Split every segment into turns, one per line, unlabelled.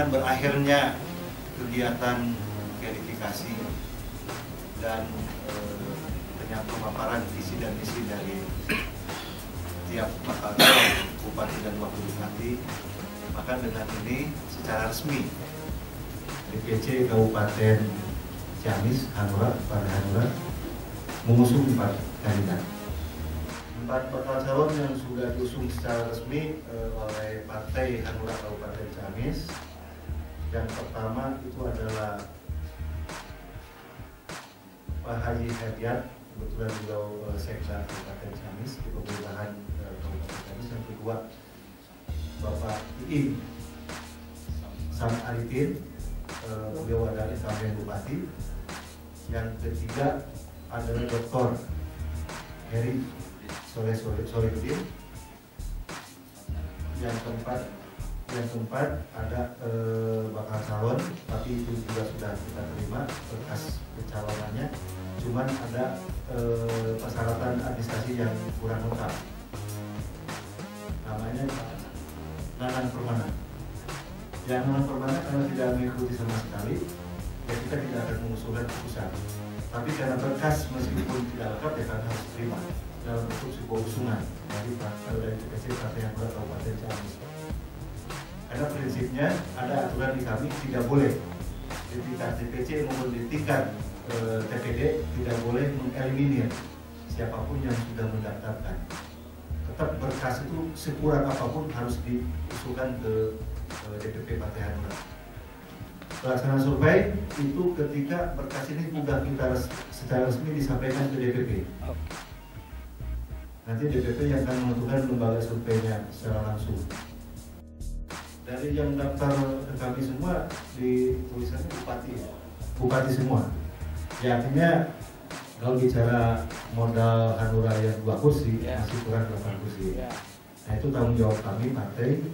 dengan berakhirnya kegiatan verifikasi dan eh, dengan pemaparan visi dan misi dari tiap bakal bupati dan wakil bupati, maka dengan ini secara resmi DPC Kabupaten Ciamis, Hanura, pada Hanura mengusung empat kandidat. Empat bakal calon yang sudah diusung secara resmi eh, oleh Partai Hanura Kabupaten Ciamis. Yang pertama itu adalah Pak Haji Hediat, kebetulan beliau eh, Sekda Kabupaten Ciamis di pemerintahan eh, Kabupaten Ciamis. Yang kedua Bapak Iing Sam Arifin, eh, beliau adalah incumbent bupati. Yang ketiga adalah Dr. Heri Soleh Soleh Solehudin. Yang keempat yang keempat ada eh, bakal calon, tapi itu juga sudah kita terima berkas pencalonannya. Cuman ada eh, persyaratan administrasi yang kurang lengkap. Namanya Nanan Permana. Yang Nanan Permana karena tidak mengikuti sama sekali, ya kita tidak akan mengusulkan keputusan. Tapi karena berkas meskipun tidak lengkap ya kan harus terima dalam bentuk sebuah usungan dari Partai dari DPC Partai yang Kabupaten. Karena prinsipnya ada aturan di kami tidak boleh di tingkat DPC maupun di tingkat eh, TPD tidak boleh mengeliminir siapa pun yang sudah mendaftarkan. Tetap berkas itu sekurang apa pun harus diusulkan ke eh, DPP Partai Hanura. Pelaksanaan survei itu ketika berkas ini sudah kita res- secara resmi disampaikan ke DPP. Nanti DPP yang akan menentukan lembaga surveinya secara langsung. Dari yang daftar kami semua di tulisannya bupati, bupati semua. Ya artinya kalau bicara modal Hanura yang dua kursi
Ya.
masih kurang 8 kursi.
Ya.
Nah itu tanggung jawab kami partai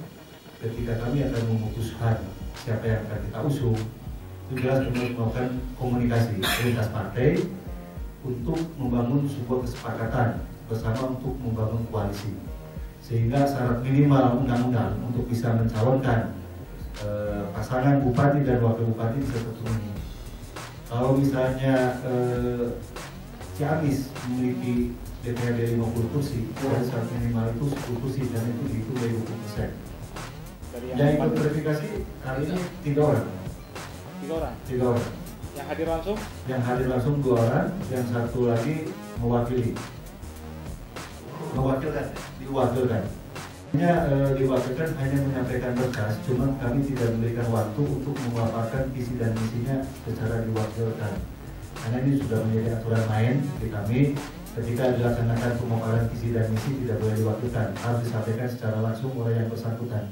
ketika kami akan memutuskan siapa yang akan kita usung itu jelas harus melakukan komunikasi lintas partai untuk membangun sebuah kesepakatan bersama untuk membangun koalisi sehingga syarat minimal undang-undang untuk bisa mencalonkan eh, pasangan bupati dan wakil bupati bisa terpenuhi. Kalau misalnya eh, Ciamis memiliki DPRD 50 kursi, dan syarat minimal itu 10 kursi dan itu dihitung dari 20 persen. Yang ikut verifikasi kali ini tiga orang,
tiga orang.
tiga orang.
Yang hadir langsung
Yang hadir langsung dua orang, yang satu lagi mewakili. Mewakilkan, diwakilkan. Hanya eh, diwakilkan hanya menyampaikan berkas, cuma kami tidak memberikan waktu untuk memaparkan visi dan misinya secara diwakilkan. Karena ini sudah menjadi aturan main di kami ketika dilaksanakan pemaparan visi dan misi tidak boleh diwakilkan, harus disampaikan secara langsung oleh yang bersangkutan.